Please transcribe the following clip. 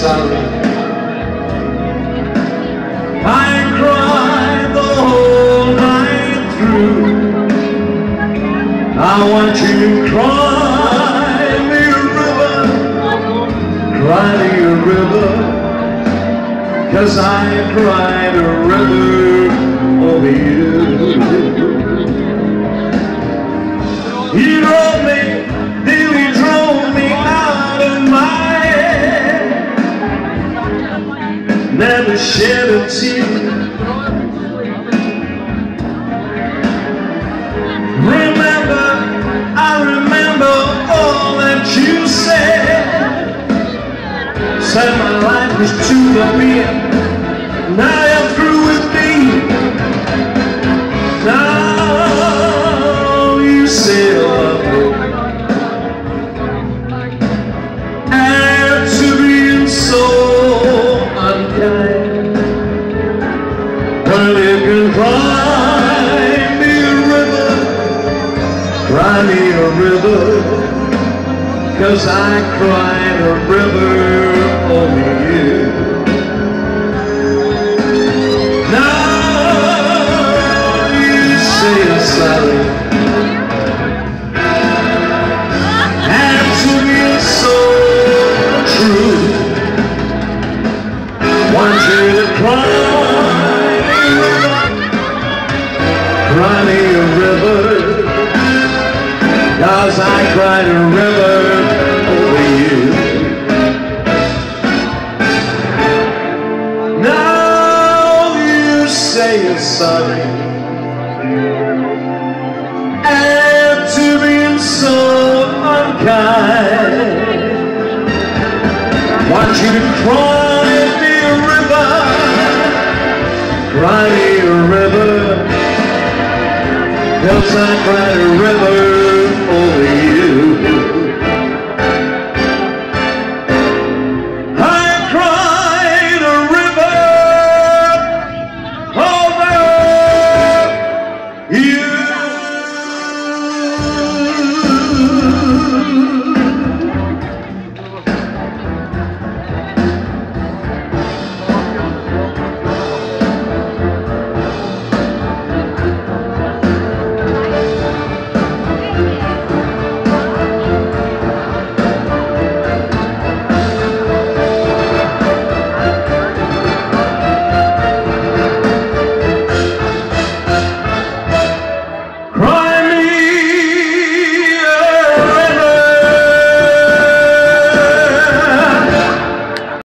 sorry. I cried the whole night through. I want you to cry me a river, cry me a river, cause I cried a river over you. Never shed a tear. Remember, I remember all that you said. Said my life was to the end. Now cry me a river, cry me a river, cause I cried a river over you. Now you say you're sorry, and to be so true, want you to cry. Me a river, cause I cried a river over you. Now you say you're sorry, and to being so unkind. Want you to cry me a river, cry me Wilson cried a river over you. I cried a river over you.